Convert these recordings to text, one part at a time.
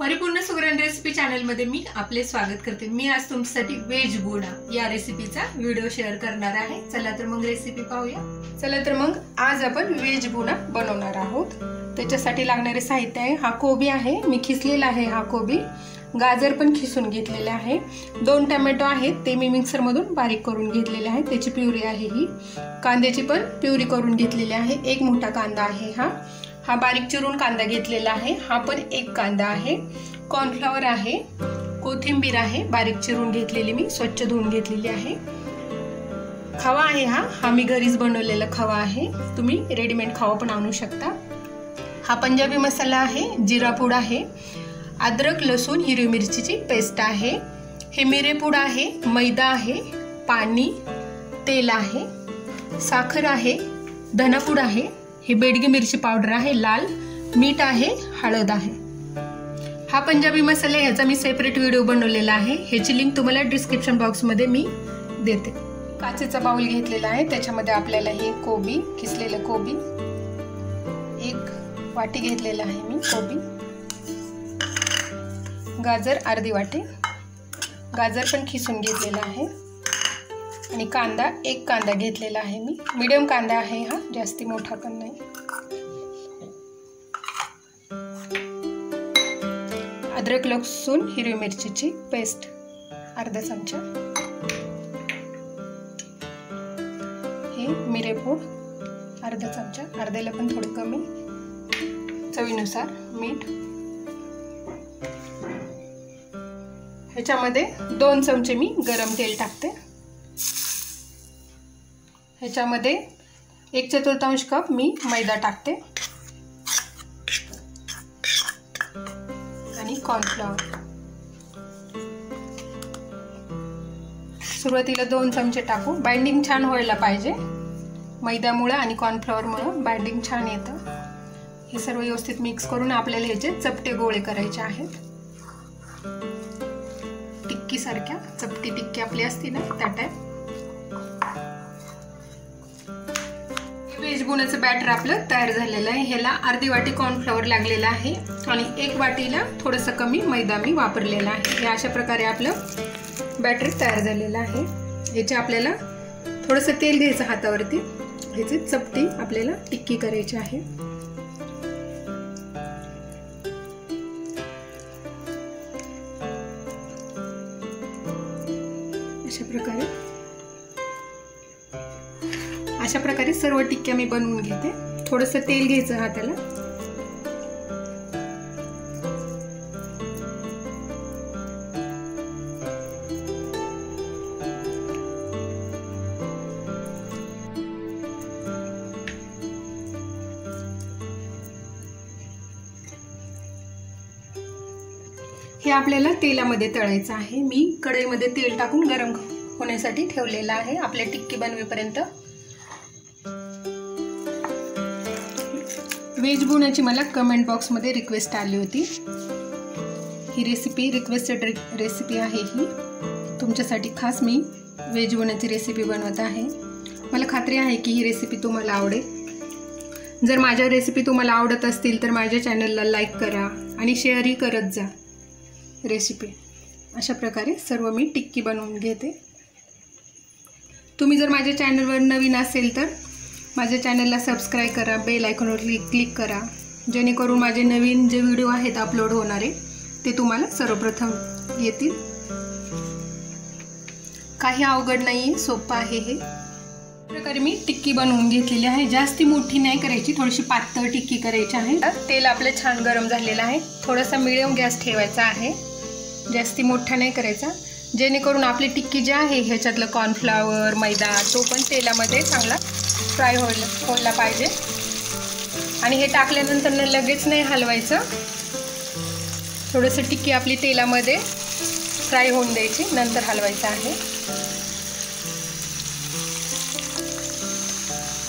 परिपूर्ण सुगरण रेसिपी चॅनलमध्ये मी आपले स्वागत करते. मी आज तुमच्यासाठी व्हेज बुडा या रेसिपीचा व्हिडिओ शेअर करणार आहे. चला तर मग रेसिपी पाहूया. चला तर मग आज आपण व्हेज बुडा बनवणार आहोत. त्याच्यासाठी लागणारे साहित्य आहे. हा कोबी आहे. मी खिसलेला आहे हा कोबी. गाजर पण खिसून घेतलेले आहे. दोन टमॅटो आहेत. ते मी मिक्सरमधून बारीक करून घेतलेले आहे. त्याची प्युरी आहे ही. कांद्याची पण प्युरी करून घेतलेली आहे. एक मोठा कांदा आहे हा. हा बारीक चिरून कांदा घेतलेला आहे. हा पण एक कांदा आहे. कॉर्नफ्लॉवर आहे. कोथिंबीर आहे. बारीक चिरून घेतलेली मी. स्वच्छ धुवून घेतलेली आहे. खवा आहे हा. हा मी घरीच बनवलेला खवा आहे. तुम्ही रेडीमेड खवा पण आणू शकता. हा पंजाबी मसाला आहे. जिरा पूड आहे. अद्रक लसूण हिरवी मिरचीची पेस्ट आहे. हे मिरेपूड आहे. मैदा आहे. पाणी तेल आहे. साखर आहे. धनापूड आहे. हे बेडगी मिरची पावडर आहे लाल मीठ आहे हळद आहे. हा पंजाबी मसाला ह्याचा मी सेपरेट व्हिडिओ बनवलेला आहे. ह्याची लिंक तुम्हाला डिस्क्रिप्शन बॉक्समध्ये मी देते. काचेचा बाउल घेतलेला आहे. त्याच्यामध्ये आपल्याला हे कोबी किसलेलं कोबी एक वाटी घेतलेला आहे मी कोबी. गाजर अर्धी वाटी. गाजर पण खिसून घेतलेला आहे. आणि कांदा एक कांदा घेतलेला आहे मी. मिडियम कांदा आहे हा जास्ती मोठा पण नाही. अद्रक लसूण हिरवी मिरचीची पेस्ट अर्धा चमचा. हे मिरेपूड अर्धा चमचा. अर्ध्याला पण थोडं कमी. चवीनुसार मीठ. ह्याच्यामध्ये दोन चमचे मी गरम तेल टाकते. ह्याच्यामध्ये एक चतुर्थांश कप मी मैदा टाकते. आणि कॉर्नफ्लॉवर सुरुवातीला दोन चमचे टाकू. बाइंडिंग छान व्हायला पाहिजे. मैद्यामुळं आणि कॉर्नफ्लॉवरमुळं बाइंडिंग छान येतं. हे सर्व व्यवस्थित मिक्स करून आपल्याला ह्याचे चपटे गोळे करायचे आहेत. टिक्कीसारख्या चपटी टिक्की आपली असती ना त्या टाईप व्हेज बॅटर आपलं तयार झालेलं आहे. ह्याला अर्धी वाटी कॉर्नफ्लॉवर लागलेला आहे आणि एक वाटीला थोडंसं कमी मैदा मी वापरलेला आहे. हे अशा प्रकारे आपलं बॅटर तयार झालेलं आहे. ह्याचे आपल्याला थोडंसं तेल घ्यायचं हातावरती. ह्याची चपटी आपल्याला टिक्की करायची आहे. अशा प्रकारे अशा प्रकारे सर्व टिक्क्या मी बनवून घेते. थोडंसं तेल घ्यायचं हाताला हे आपल्याला तेलामध्ये तळायचं आहे. मी कढईमध्ये तेल टाकून गरम होण्यासाठी ठेवलेलं आहे. आपल्या टिक्की बनवेपर्यंत. व्हेज बोण्याची मला कमेंट बॉक्समध्ये रिक्वेस्ट आली होती. ही रेसिपी रिक्वेस्टेड रेसिपी आहे ही. तुमच्यासाठी खास मी व्हेज बोण्याची रेसिपी बनवत आहे. मला खात्री आहे की ही रेसिपी तुम्हाला आवडेल. जर माझ्या रेसिपी तुम्हाला आवडत असतील तर माझ्या चॅनलला लाईक करा आणि शेअरही करत जा. रेसिपी अशा प्रकारे सर्व मी टिक्की बनवून घेते. तुम्ही जर माझ्या चॅनलवर नवीन असेल तर माझ्या चॅनलला सबस्क्राईब करा बेल आयकॉनवर क्लिक क्लिक करा. जेणेकरून माझे नवीन जे व्हिडिओ आहेत अपलोड होणारे ते तुम्हाला सर्वप्रथम येतील. काही अवघड नाही आहे सोपं आहे हे. प्रकारे मी टिक्की बनवून घेतलेली आहे. जास्ती मोठी नाही करायची थोडीशी पातळ टिक्की करायची आहे. तेल आपलं छान गरम झालेलं आहे. थोडासा मिडियम गॅस ठेवायचा आहे. जास्ती मोठा नाही करायचा. जेणेकरून आपली टिक्की जी आहे ह्याच्यातलं कॉर्नफ्लावर मैदा तो पण तेलामध्ये चांगला फ्राय व्हायला होयला पाहिजे. आणि हे टाकल्यानंतर लगेच नाही हलवायचं. थोडंसं टिक्की आपली तेलामध्ये फ्राय होऊन द्यायची नंतर हलवायचं आहे.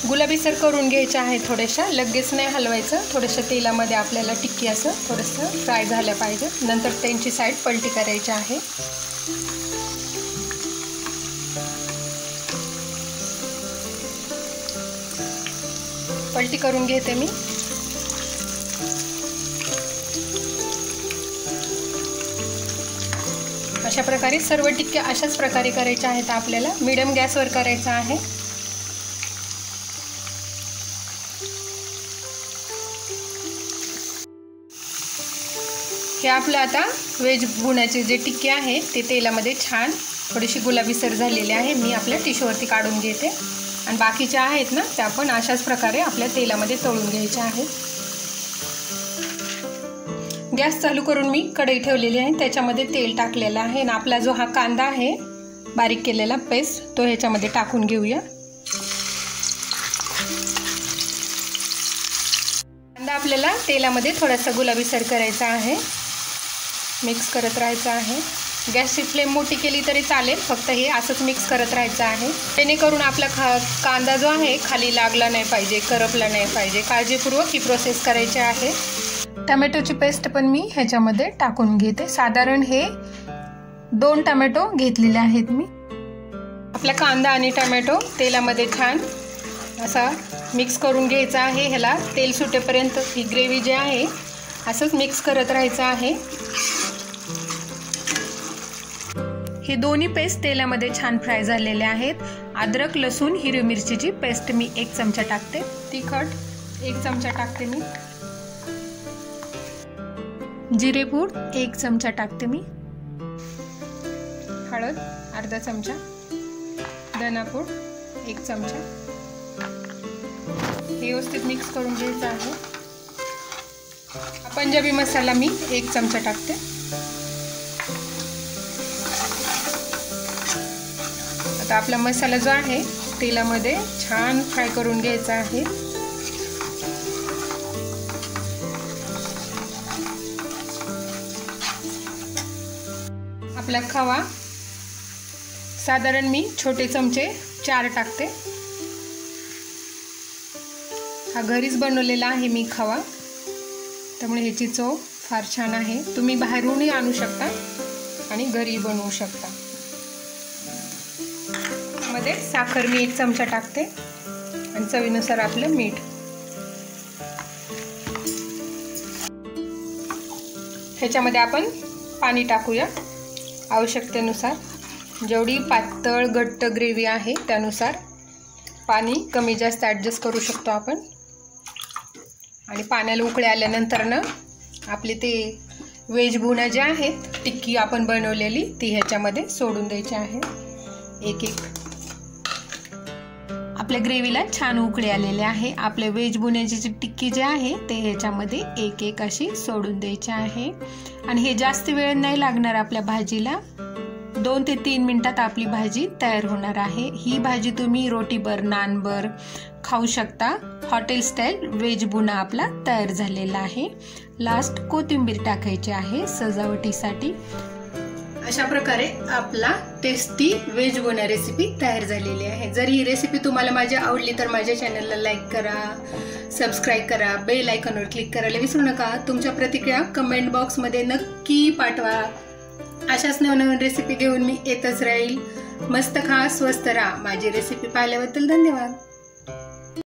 गुलाबीसर करून घ्यायच्या आहे थोड्याशा लगेच नाही हलवायचं. थोडंसं तेलामध्ये आपल्याला टिक्की असं थोडंसं फ्राय झाल्या पाहिजे. नंतर त्यांची साईड पलटी करायची आहे. पलटी करून घेते मी. अशा प्रकारे सर्व टिक्क्या अशाच प्रकारे करायच्या आहेत आपल्याला. मिडियम गॅसवर करायचं आहे. हे आपलं आता वेज बुण्याचे जे टिक्के आहे ते तेलामध्ये छान थोडीशी गुलाबीसर झालेले आहे. मी आपल्या टिशूवरती काढून घेते. आणि बाकीच्या आहेत ना त्या पण अशाच प्रकारे आपल्या तेलामध्ये तळून घ्यायच्या आहेत. गॅस चालू करून मी कढई ठेवलेली आहे. त्याच्यामध्ये तेल टाकलेलं आहे. आणि आपला जो हा कांदा आहे बारीक केलेला पेस्ट तो ह्याच्यामध्ये टाकून घेऊया. कांदा आपल्याला तेलामध्ये थोडासा गुलाबीसर करायचा आहे. मिक्स करत राहायचं आहे. गॅसची फ्लेम मोठी केली तरी चालेल फक्त हे असंच मिक्स करत राहायचं आहे. जेणेकरून आपला खा कांदा जो आहे खाली लागला नाही पाहिजे करपला नाही पाहिजे. काळजीपूर्वक ही प्रोसेस करायची आहे. टमॅटोची पेस्ट पण मी ह्याच्यामध्ये टाकून घेते. साधारण हे दोन टमॅटो घेतलेले आहेत मी. आपला कांदा आणि टमॅटो तेलामध्ये छान असा मिक्स करून घ्यायचा आहे ह्याला. तेल सुटेपर्यंत ही ग्रेव्ही जी आहे असंच मिक्स करत राहायचं आहे. हे दोन्ही पेस्ट तेलामध्ये छान फ्राय झालेले आहेत. अद्रक लसूण हिरवी मिरचीची पेस्ट मी एक चमचा टाकते. तिखट एक चमचा टाकते मी. जिरेपूड एक चमचा टाकते मी. हळद अर्धा चमचा. धनापूड एक चमचा. व्यवस्थित मिक्स करून घ्यायचं आहे. पंजाबी मसाला मी एक चमचा टाकते. आता आपला मसाला जो आहे तेलामध्ये छान फ्राय करून घ्यायचा आहे. आपला खवा. साधारण मी छोटे चमचे चार टाकते. हा घरीच बनवलेला आहे मी खवा. त्यामुळे ह्याची चव फार छान आहे. तुम्ही बाहेरूनही आणू शकता आणि घरी बनवू शकता. मध्ये साखर मी एक चमचा टाकते आणि चवीनुसार आपलं मीठ. ह्याच्यामध्ये आपण पाणी टाकूया आवश्यकतेनुसार. जेवढी पातळ घट्ट ग्रेव्ही आहे त्यानुसार पाणी कमी जास्त ॲडजस्ट करू शकतो आपण. आणि पाण्याला उकळे आल्यानंतर ना आपले ते वेज बुना ज्या आहेत टिक्की आपण बनवलेली ती ह्याच्यामध्ये सोडून द्यायची आहे. एक एक. आपल्या ग्रेव्हीला छान उकळे आलेले आहे. आपल्या वेज बुण्याची जी टिक्की जे आहे ते ह्याच्यामध्ये एक एक अशी सोडून द्यायची आहे. आणि हे जास्त वेळ नाही लागणार आपल्या भाजीला. दोन ते तीन मिनटात आपली भाजी तयार होणार आहे. ही भाजी तुम्ही रोटीबर नानबर खाऊ शकता. हॉटेल स्टाईल वेज बुना आपला तयार झालेला आहे. लास्ट कोथिंबीर टाकायची आहे सजावटीसाठी. अशा प्रकारे आपला टेस्टी वेज बुना रेसिपी तयार झालेली आहे. जर ही रेसिपी तुम्हाला माझी आवडली तर माझ्या चॅनलला लाईक करा सबस्क्राईब करा बेल आयकॉनवर क्लिक करायला विसरू नका. तुमच्या प्रतिक्रिया कमेंट बॉक्समध्ये नक्की पाठवा. अशाच नवनवीन रेसिपी घेऊन मी येतच राहील. मस्त खा स्वस्त राहा. माझी रेसिपी पाहिल्याबद्दल धन्यवाद.